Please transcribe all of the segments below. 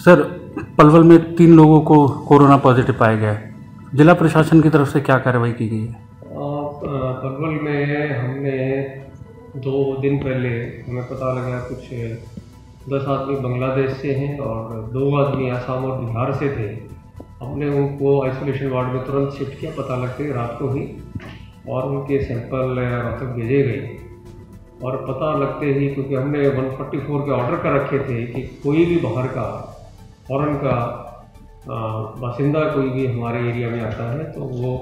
Sir, Palwal में तीन लोगों को कोरोना पॉजिटिव पाया गया है। जिला प्रशासन की तरफ़ से क्या कार्रवाई की गई है? पलवल में हमने दो दिन पहले, हमें पता लगा कुछ दस आदमी बांग्लादेश से हैं और दो आदमी आसाम और बिहार से थे। हमने उनको आइसोलेशन वार्ड में तुरंत शिफ्ट किया, पता लगते रात को ही, और उनके सैंपल रोहतक भेजे गए। और पता लगते ही, क्योंकि हमने 144 के ऑर्डर कर रखे थे कि कोई भी बाहर का फॉरन का बासिंदा कोई भी हमारे एरिया में आता है तो वो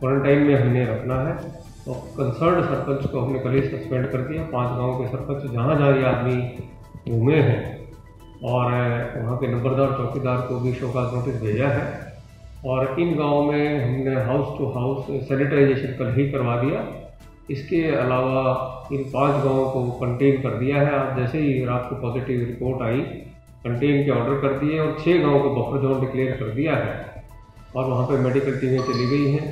क्वारंटाइन में हमने रखना है। तो कंसर्न सरपंच को हमने कल ही सस्पेंड कर दिया। पाँच गाँव के सरपंच जहाँ जहाँ ये आदमी घूमे हैं, और, वहाँ के नंबरदार चौकीदार को भी शोकाज नोटिस भेजा है। और इन गाँव में हमने हाउस टू हाउस सैनिटाइजेशन कल ही करवा दिया। इसके अलावा इन पाँच गाँवों को कंटेन कर दिया है। आज जैसे ही रात को पॉजिटिव रिपोर्ट आई कंटेन के ऑर्डर कर दिए और छः गाँव को बफर जोन डिक्लेयर कर दिया है। और वहाँ पे मेडिकल टीमें चली गई हैं।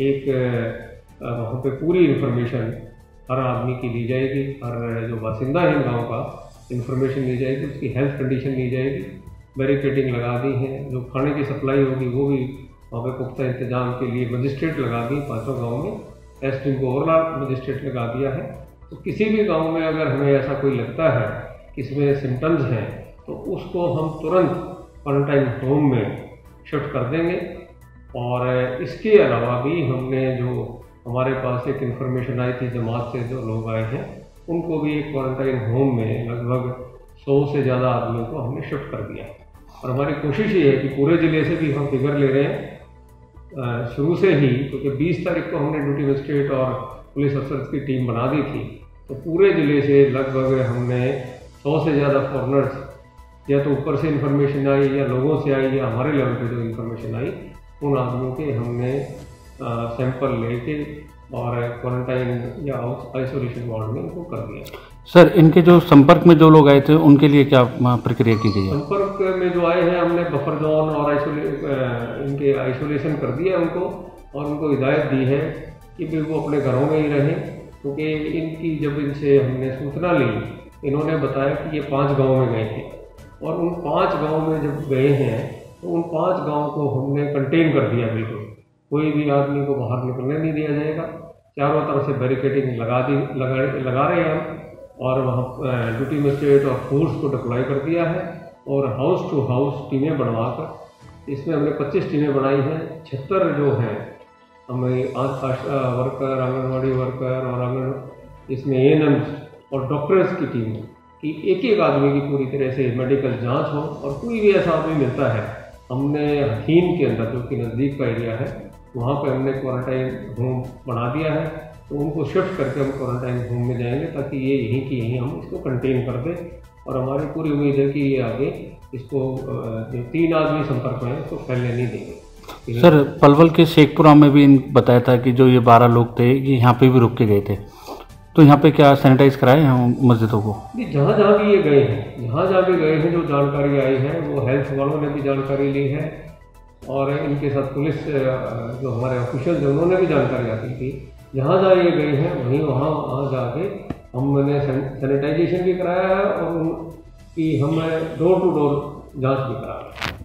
एक वहाँ पे पूरी इन्फॉर्मेशन हर आदमी की ली जाएगी। हर जो बासिंदा है गाँव का इन्फॉर्मेशन ली जाएगी, उसकी हेल्थ कंडीशन ली जाएगी। बैरिकेडिंग लगा दी है। जो खाने की सप्लाई होगी, वो भी वहाँ पे पुख्ता इंतज़ाम के लिए मजिस्ट्रेट लगा दी पाँचों गाँव में। एस टीम को ओवरऑल मजिस्ट्रेट लगा दिया है। तो किसी भी गाँव में अगर हमें ऐसा कोई लगता है कि इसमें सिम्टम्स हैं तो उसको हम तुरंत क्वारंटाइन होम में शिफ्ट कर देंगे। और इसके अलावा भी हमने जो हमारे पास एक इन्फॉर्मेशन आई थी जमात से, जो लोग आए हैं, उनको भी एक क्वारंटाइन होम में लगभग सौ से ज़्यादा आदमियों को हमने शिफ्ट कर दिया। और हमारी कोशिश ये है कि पूरे ज़िले से भी हम फिगर ले रहे हैं। शुरू से ही, क्योंकि 20 तारीख को हमने ड्यूटी मजिस्ट्रेट और पुलिस अफसर की टीम बना दी थी तो पूरे ज़िले से लगभग हमने सौ से ज़्यादा फॉरनर्स या तो ऊपर से इन्फॉर्मेशन आई या लोगों से आई या हमारे लेवल पे जो इन्फॉर्मेशन आई उन आदमियों के हमने सैंपल लेके और क्वारंटाइन या आइसोलेशन वार्ड में उनको कर दिया। सर इनके जो संपर्क में जो लोग आए थे उनके लिए क्या प्रक्रिया की गई संपर्क में जो आए हैं हमने बफर जोन और आइसोले इनके आइसोलेशन कर दिया उनको और उनको हिदायत दी है कि भी वो अपने घरों में ही रहें क्योंकि इनकी जब इनसे हमने सूचना ली इन्होंने बताया कि ये पाँच गाँव में गए थे। और उन पाँच गाँव में जब गए हैं तो उन पाँच गाँव को हमने कंटेन कर दिया बिल्कुल। कोई भी आदमी को बाहर निकलने नहीं दिया जाएगा। चारों तरफ़ से बैरिकेडिंग लगा दी, लगा लगा रहे हैं हम। और वहाँ ड्यूटी मजिस्ट्रेट और फोर्स को डिप्लॉय कर दिया है और हाउस टू हाउस टीमें बनवा कर इसमें हमने 25 टीमें बनाई हैं। छिहत्तर जो हैं, हमें आशा वर्कर आंगनबाड़ी वर्कर और आँगन, इसमें ए और डॉक्टर्स की टीम कि एक एक आदमी की पूरी तरह से मेडिकल जाँच हो और कोई भी ऐसा आदमी मिलता है, हमने हकीम के अंदर, जो कि नज़दीक का एरिया है, वहाँ पर हमने क्वारंटाइन होम बना दिया है। तो उनको शिफ्ट करके हम क्वारंटाइन होम में जाएँगे ताकि ये यहीं की यहीं हम इसको कंटेन कर दें। और हमारी पूरी उम्मीद है कि ये आगे इसको जो तीन आदमी संपर्क में इसको फैलने नहीं देंगे। सर, पलवल के शेखपुरा में भी बताया था कि जो ये बारह लोग थे, ये यहाँ पे भी रुक के गए थे। तो यहाँ पे क्या सैनिटाइज कराए हैं मस्जिदों को? जहाँ जहाँ भी ये गए हैं जहाँ जहाँ भी गए हैं, जो जानकारी आई है, वो हेल्थ वालों ने भी जानकारी ली है और इनके साथ पुलिस जो हमारे ऑफिशियल थे उन्होंने भी जानकारी आती थी। जहाँ जहाँ ये गए हैं, वहीं वहाँ वहाँ जाके हमने सैनिटाइजेशन भी कराया है और उनकी हमें डोर टू डोर जाँच भी कराया